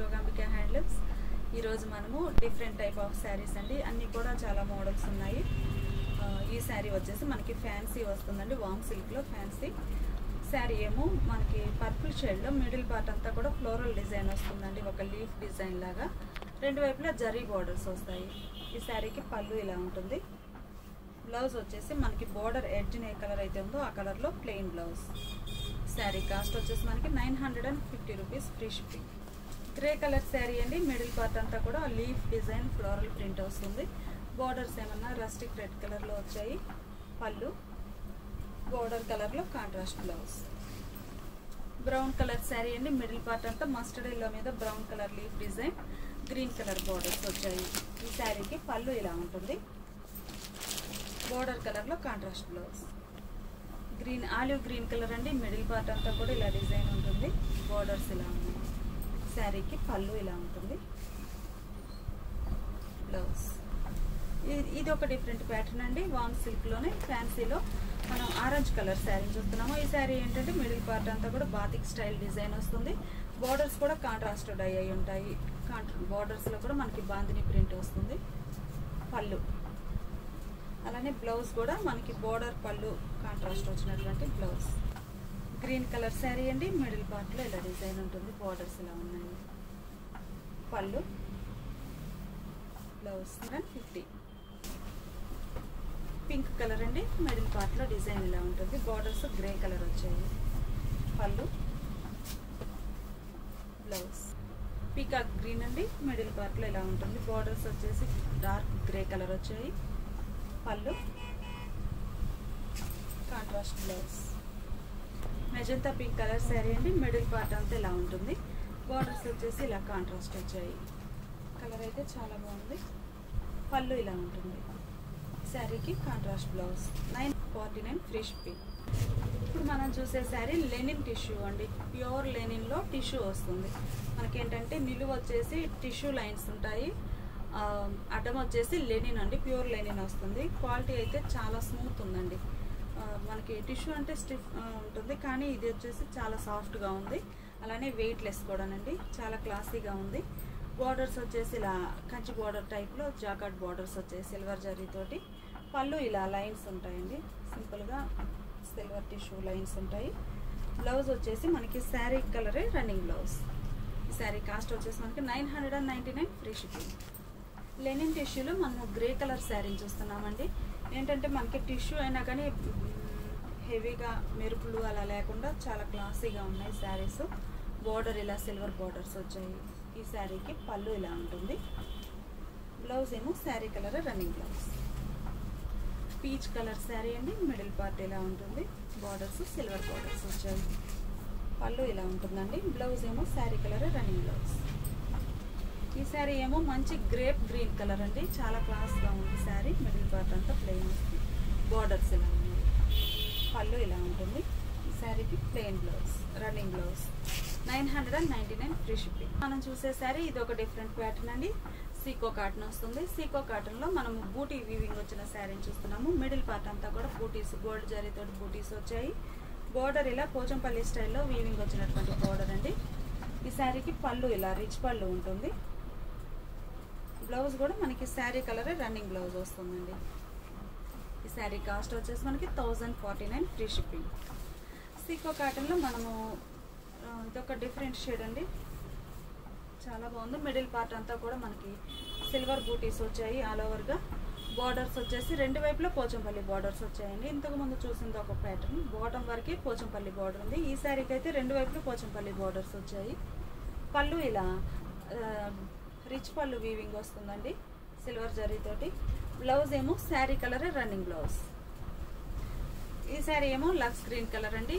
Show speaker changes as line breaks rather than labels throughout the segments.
Yogambika handlooms. ఈరోజు మనము different type of saris అండి. అన్నీ కూడా చాలా మోడల్స్ ఉన్నాయి. ఈ శారీ వచ్చేసి మనకి ఫ్యాన్సీ వస్తుందండి. వామ్ సిల్క్లో ఫ్యాన్సీ. శారీ ఏమో మనకి పర్పుల్ షేడ్లో మిడిల్ పార్ట్ అంతా కూడా ఫ్లోరల్ డిజైన్ వస్తుందండి. ఒక లీఫ్ డిజైన్ లాగా. రెండు వైపులా జరీ బార్డర్స్ వస్తాయి. ఈ శారీకి పళ్ళు ఇలా ఉంటుంది. బ్లౌజ్ వచ్చేసి మనకి బోర్డర్ ఎడ్జ్ ఏ కలర్ అయితే ఉందో ఆ కలర్లో ప్లెయిన్ బ్లౌజ్ శారీ కాస్ట్ వచ్చేసి మనకి nine hundred and fifty rupees free shipping grey colour sari అండి. మిడిల్ పార్ట్ అంతా కూడా లీఫ్ డిజైన్ ఫ్లోరల్ ప్రింట్ వస్తుంది బార్డర్స్ ఏమన్నా రస్టిక్ రెడ్ కలర్లో వచ్చాయి. పళ్ళు. బోర్డర్ కలర్లో contrast blouse brown colour sari అండి. మిడిల్ పార్ట్ అంతా మస్టర్డ్ ఎల్లో మీద brown colour leaf design green colour borders వచ్చాయి. ఈ శారీకి పళ్ళు ఇలా ఉంటుంది. బోర్డర్ కలర్లో contrast blouse green olive green colour అండి. మిడిల్ పార్ట్ అంతా కూడా ఇలా డిజైన్ ఉంటుంది. బోర్డర్స్ ఇలా ఉన్నాయి. శారీకి పళ్ళు ఇలా ఉంటుంది. బ్లౌజ్ ఇది ఒక డిఫరెంట్ ప్యాటర్న్ అండి. వామ్ సిల్క్లోనే ఫ్యాన్సీలో మనం ఆరెంజ్ కలర్ శారీ చూస్తున్నాము. ఈ శారీ ఏంటంటే మిడిల్ పార్ట్ అంతా కూడా బాతిక్ స్టైల్ డిజైన్ వస్తుంది. బార్డర్స్ కూడా కాంట్రాస్ట్ డై అయి ఉంటాయి కాంట్రా బార్డర్స్లో కూడా మనకి బాందిని ప్రింట్ వస్తుంది. పళ్ళు. అలానే బ్లౌజ్ కూడా మనకి బోర్డర్ పళ్ళు కాంట్రాస్ట్ వచ్చినటువంటి బ్లౌజ్ గ్రీన్ కలర్ శారీ అండి. మిడిల్ పార్ట్లో ఇలా డిజైన్ ఉంటుంది. బార్డర్స్ ఇలా ఉన్నాయి. పళ్ళు. Blouse fifty. పింక్ కలర్ అండి. మిడిల్ పార్ట్లో డిజైన్ ఇలా ఉంటుంది. బార్డర్స్ గ్రే కలర్ వచ్చాయి. పళ్ళు. బ్లౌజ్. పీకాక్ గ్రీన్ అండి. మిడిల్ పార్ట్లో ఇలా ఉంటుంది. బార్డర్స్ వచ్చేసి డార్క్ గ్రే కలర్ వచ్చాయి. పళ్ళు. Contrast blouse. Magenta pink colour sari అండి. మిడిల్ పార్ట్ అంతా ఇలా ఉంటుంది. బార్డర్స్ వచ్చేసి ఇలా కాంట్రాస్ట్ వచ్చాయి. కలర్ అయితే చాలా బాగుంది. పళ్ళు ఇలా ఉంటుంది. శారీకి contrast blouse nine forty nine free shipping ఇప్పుడు మనం చూసే శారీ లెనిన్ టిష్యూ అండి. ప్యూర్ లెనిన్లో టిష్యూ వస్తుంది. మనకేంటంటే నిలువ వచ్చేసి టిష్యూ లైన్స్ ఉంటాయి. అడ్డం వచ్చేసి లెనిన్ అండి. ప్యూర్ లెనిన్ వస్తుంది. క్వాలిటీ అయితే చాలా స్మూత్ ఉందండి. మనకి టిష్యూ అంటే స్టిఫ్ ఉంటుంది. కానీ ఇది వచ్చేసి చాలా సాఫ్ట్గా ఉంది. అలానే వెయిట్లెస్ కూడానండి. చాలా క్లాసీగా ఉంది. బార్డర్స్ వచ్చేసి ఇలా కంచి బార్డర్ టైప్లో జాకాట్ బార్డర్స్ వచ్చేసి సిల్వర్ జరీతోటి. పళ్ళు ఇలా లైన్స్ ఉంటాయండి. సింపుల్గా సిల్వర్ టిష్యూ లైన్స్ ఉంటాయి. బ్లౌజ్ వచ్చేసి మనకి శారీ కలరే రన్నింగ్ బ్లౌజ్. ఈ శారీ కాస్ట్ వచ్చేసి మనకి nine hundred and ninety nine free shipping. Linen టిష్యూలో మనం గ్రే కలర్ శారీని చూస్తున్నామండి. ఏంటంటే మనకి టిష్యూ అయినా కానీ హెవీగా మెరుపులు అలా లేకుండా చాలా క్లాసీగా ఉన్నాయి శారీస్. బార్డర్ ఇలా సిల్వర్ బార్డర్స్ వచ్చాయి. ఈ శారీకి పళ్ళు ఇలా ఉంటుంది. బ్లౌజ్ ఏమో sari colour running blouse peach colour sari అండి. మిడిల్ పార్ట్ ఇలా ఉంటుంది. బార్డర్స్ సిల్వర్ బార్డర్స్ వచ్చాయి. పళ్ళు ఇలా ఉంటుందండి. బ్లౌజ్ ఏమో శారీ కలర్ రన్నింగ్ బ్లౌజ్ ఈ శారీ ఏమో మంచి గ్రేప్ గ్రీన్ కలర్ అండి. చాలా క్లాస్గా ఉంది శారీ మిడిల్ పార్ట్ అంతా ప్లెయిన్ వస్తుంది బార్డర్స్ ఇలా ఉన్నాయి పళ్ళు ఇలా ఉంటుంది. ఈ శారీకి plain blouse running blouse nine hundred and ninety nine free shipping మనం చూసే శారీ ఇది ఒక డిఫరెంట్ ప్యాటర్న్ అండి. సీకో కాటన్ వస్తుంది. సీకో కాటన్లో మనము బూటీ వీవింగ్ వచ్చిన శారీని చూస్తున్నాము. మిడిల్ పార్ట్ అంతా కూడా బూటీస్ గోల్డ్ జరీతో బూటీస్ వచ్చాయి. బోర్డర్ ఇలా పోచంపల్లి స్టైల్లో వీవింగ్ వచ్చినటువంటి బోర్డర్ అండి. ఈ శారీకి పళ్ళు ఇలా రిచ్ పళ్ళు ఉంటుంది. బ్లౌజ్ కూడా మనకి శారీ కలర్ రన్నింగ్ బ్లౌజ్ వస్తుందండి. ఈ శారీ కాస్ట్ వచ్చేసి మనకి thousand forty nine free shipping. Seeko కాటన్లో మనము ఇదొక డిఫరెంట్ షేడ్ అండి. చాలా బాగుంది. మిడిల్ పార్ట్ అంతా కూడా మనకి సిల్వర్ బూటీస్ వచ్చాయి ఆల్ ఓవర్గా. బార్డర్స్ వచ్చేసి రెండు వైపులా పోచంపల్లి బార్డర్స్ వచ్చాయండి. ఇంతకు ముందు చూసింది ఒక ప్యాటర్న్ బాటమ్ వరకే పోచంపల్లి బార్డర్ ఉంది. ఈ శారీకి అయితే రెండు వైపులా పోచంపల్లి బార్డర్స్ వచ్చాయి. పళ్ళు ఇలా రిచ్ పళ్ళు వీవింగ్ వస్తుందండి సిల్వర్ జరీతోటి బ్లౌజ్ ఏమో శారీ కలర్ రన్నింగ్ బ్లౌజ్ ఈ శారీ ఏమో లక్స్ గ్రీన్ కలర్ అండి.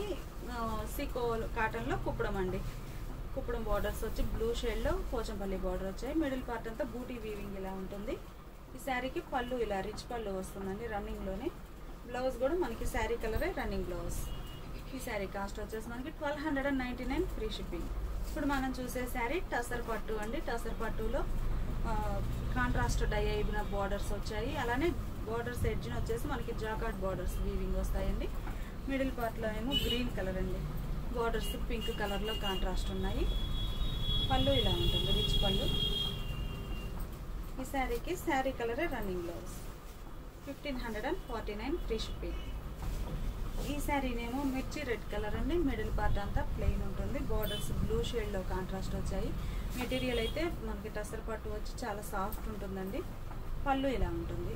సికో కాటన్లో కుప్పడం అండి. కుప్పడం బార్డర్స్ వచ్చి బ్లూ షేడ్లో పోచంపల్లి బార్డర్ వచ్చాయి. మిడిల్ పార్ట్ అంతా బూటీ వీవింగ్ ఇలా ఉంటుంది. ఈ శారీకి పళ్ళు ఇలా రిచ్ పళ్ళు వస్తుందండి రన్నింగ్లోనే బ్లౌజ్ కూడా మనకి శారీ కలరే రన్నింగ్ బ్లౌజ్ ఈ శారీ కాస్ట్ వచ్చేసి మనకి twelve hundred and ninety nine free shipping ఇప్పుడు మనం చూసే శారీ టసర్ పట్టు అండి. టసర్ పట్టులో కాంట్రాస్ట్ డై అయిన బార్డర్స్ వచ్చాయి. అలానే బార్డర్స్ ఎడ్జ్ని వచ్చేసి మనకి జాకాట్ బార్డర్స్ వీవింగ్ వస్తాయండి. మిడిల్ పార్ట్లో ఏమో గ్రీన్ కలర్ అండి. బార్డర్స్ పింక్ కలర్లో కాంట్రాస్ట్ ఉన్నాయి. పళ్ళు ఇలా ఉంటుంది రిచ్ పళ్ళు. ఈ శారీకి శారీ కలరే running blouse fifteen hundred and forty nine free shipping ఈ శారీనేమో మిర్చి రెడ్ కలర్ అండి. మిడిల్ పార్ట్ అంతా ప్లెయిన్ ఉంటుంది. బార్డర్స్ బ్లూ షేడ్లో కాంట్రాస్ట్ వచ్చాయి. మెటీరియల్ అయితే మనకి టసర్ పట్టు వచ్చి చాలా సాఫ్ట్ ఉంటుందండి. పళ్ళు ఇలా ఉంటుంది.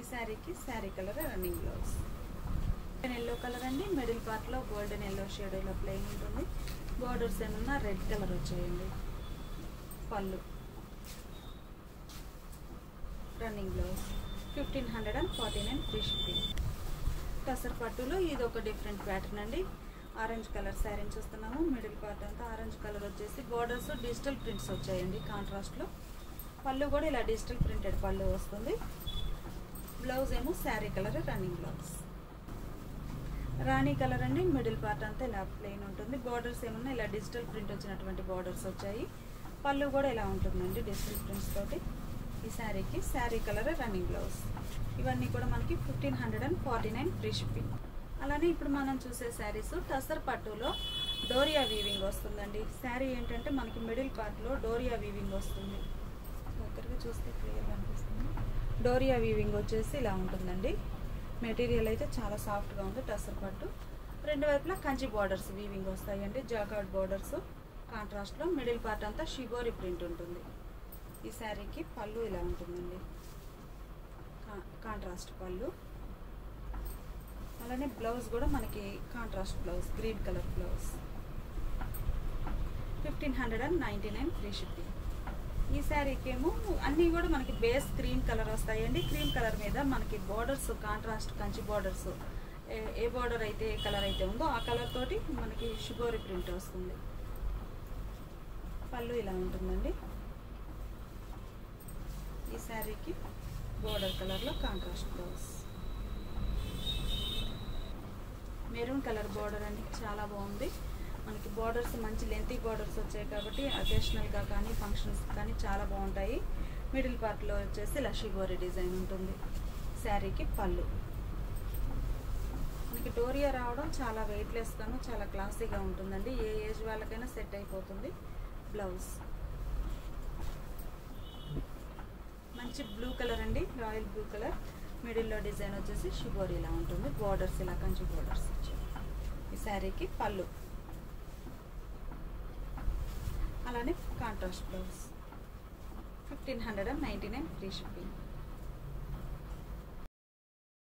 ఈ శారీకి sari colour running blouse. Yellow colour అండి. మిడిల్ పార్ట్లో గోల్డెన్ ఎల్లో షేడ్లో ప్లెయిన్ ఉంటుంది. బార్డర్స్ ఏమన్నా రెడ్ కలర్ వచ్చాయండి. పళ్ళు. Running blouse. Fifteen hundred and forty nine free shipping tussar పట్టులో ఇది ఒక డిఫరెంట్ ప్యాటర్న్ అండి. ఆరెంజ్ కలర్ శారీ చూస్తున్నాము. మిడిల్ పార్ట్ అంతా ఆరెంజ్ కలర్ వచ్చేసి బార్డర్స్ డిజిటల్ ప్రింట్స్ వచ్చాయండి కాంట్రాస్ట్లో పళ్ళు కూడా ఇలా డిజిటల్ ప్రింటెడ్ పళ్ళు వస్తుంది. బ్లౌజ్ ఏమో శారీ కలర్ రన్నింగ్ బ్లౌజ్ రాణి కలర్ అండి. మిడిల్ పార్ట్ అంతా ఇలా ప్లెయిన్ ఉంటుంది. బార్డర్స్ ఏమన్నా ఇలా డిజిటల్ ప్రింట్ వచ్చినటువంటి బార్డర్స్ వచ్చాయి. పళ్ళు కూడా ఇలా ఉంటుందండి డిజిటల్ ప్రింట్స్ తోటి. ఈ శారీకి శారీ కలర్ రన్నింగ్ బ్లౌజ్. ఇవన్నీ కూడా మనకి fifteen hundred and forty nine free shipping. అలానే ఇప్పుడు మనం చూసే శారీస్ టసర్ పట్టులో డోరియా వీవింగ్ వస్తుందండి. శారీ ఏంటంటే మనకి మిడిల్ పార్ట్లో డోరియా వీవింగ్ వస్తుంది. దగ్గరగా చూస్తే క్లియర్గా అనిపిస్తుంది. డోరియా వీవింగ్ వచ్చేసి ఇలా ఉంటుందండి. మెటీరియల్ అయితే చాలా సాఫ్ట్గా ఉంది టసర్ పట్టు. రెండు వైపులా కంచి బార్డర్స్ వీవింగ్ వస్తాయండి. జాకార్డ్ బార్డర్స్ కాంట్రాస్ట్లో మిడిల్ పార్ట్ అంతా షిబోరి ప్రింట్ ఉంటుంది. ఈ శారీకి పళ్ళు ఇలా ఉంటుందండి. కాంట్రాస్ట్ పళ్ళు. అలానే బ్లౌజ్ కూడా మనకి contrast blouse green colour blouse. Fifteen hundred and ninety nine free shipping. ఈ శారీకి ఏమో అన్నీ కూడా మనకి బేస్ క్రీమ్ కలర్ వస్తాయండి. క్రీమ్ కలర్ మీద మనకి బార్డర్స్ కాంట్రాస్ట్ కంచి బార్డర్స్. ఏ బార్డర్ అయితే ఏ కలర్ అయితే ఉందో ఆ కలర్ తోటి మనకి షుగోరీ ప్రింట్ వస్తుంది. పళ్ళు ఇలా ఉంటుందండి. ఈ శారీకి బోర్డర్ కలర్లో contrast blouse maroon colour border అనేది చాలా బాగుంది. మనకి బార్డర్స్ మంచి లెంతీ బార్డర్స్ వచ్చాయి కాబట్టి అకేషనల్గా కానీ ఫంక్షన్స్ కానీ చాలా బాగుంటాయి. మిడిల్ పార్ట్లో వచ్చేసి లషిగోరి డిజైన్ ఉంటుంది. శారీకి పళ్ళు. మనకి డోరియా రావడం చాలా వెయిట్లెస్గాను చాలా క్లాసీగా ఉంటుందండి. ఏ ఏజ్ వాళ్ళకైనా సెట్ అయిపోతుంది బ్లౌజ్ మంచి బ్లూ కలర్ అండి రాయల్ బ్లూ కలర్ మిడిల్లో డిజైన్ వచ్చేసి షుగర్ ఇలా ఉంటుంది. బార్డర్స్ ఇలా కంచి బార్డర్స్ ఈ శారీకి పళ్ళు. అలానే contrast blouse fifteen hundred and ninety nine free shipping